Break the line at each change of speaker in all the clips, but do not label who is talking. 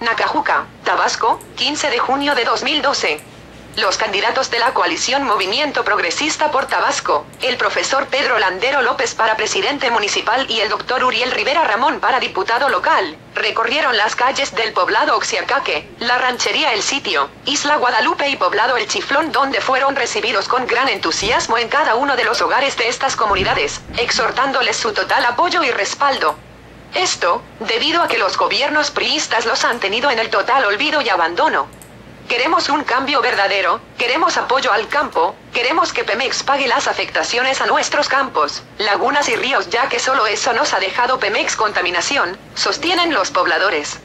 Nacajuca, Tabasco, 15 de junio de 2012. Los candidatos de la coalición Movimiento Progresista por Tabasco, el profesor Pedro Landero López para presidente municipal y el doctor Uriel Rivera Ramón para diputado local, recorrieron las calles del poblado Oxiacaque, la ranchería El Sitio, Isla Guadalupe y poblado El Chiflón donde fueron recibidos con gran entusiasmo en cada uno de los hogares de estas comunidades, exhortándoles su total apoyo y respaldo. Esto, debido a que los gobiernos priistas los han tenido en el total olvido y abandono. Queremos un cambio verdadero, queremos apoyo al campo, queremos que Pemex pague las afectaciones a nuestros campos, lagunas y ríos ya que solo eso nos ha dejado Pemex contaminación, sostienen los pobladores.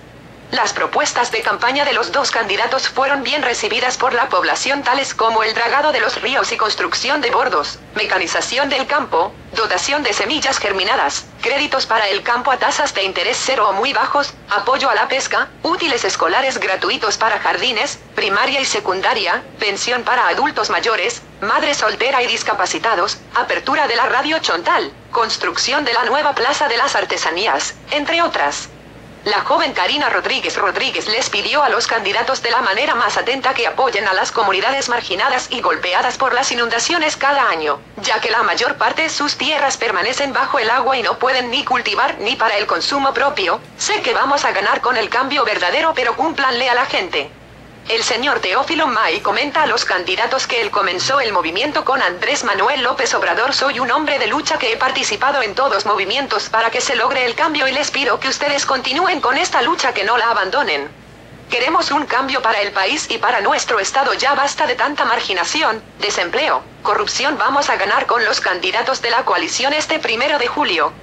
Las propuestas de campaña de los dos candidatos fueron bien recibidas por la población tales como el dragado de los ríos y construcción de bordos, mecanización del campo, dotación de semillas germinadas, créditos para el campo a tasas de interés cero o muy bajos, apoyo a la pesca, útiles escolares gratuitos para jardines, primaria y secundaria, pensión para adultos mayores, madre soltera y discapacitados, apertura de la radio Chontal, construcción de la nueva Plaza de las Artesanías, entre otras. La joven Karina Rodríguez Rodríguez les pidió a los candidatos de la manera más atenta que apoyen a las comunidades marginadas y golpeadas por las inundaciones cada año, ya que la mayor parte de sus tierras permanecen bajo el agua y no pueden ni cultivar ni para el consumo propio. Sé que vamos a ganar con el cambio verdadero pero cúmplanle a la gente. El señor Teófilo May comenta a los candidatos que él comenzó el movimiento con Andrés Manuel López Obrador. Soy un hombre de lucha que he participado en todos movimientos para que se logre el cambio y les pido que ustedes continúen con esta lucha que no la abandonen. Queremos un cambio para el país y para nuestro estado. Ya basta de tanta marginación, desempleo, corrupción. Vamos a ganar con los candidatos de la coalición este primero de julio.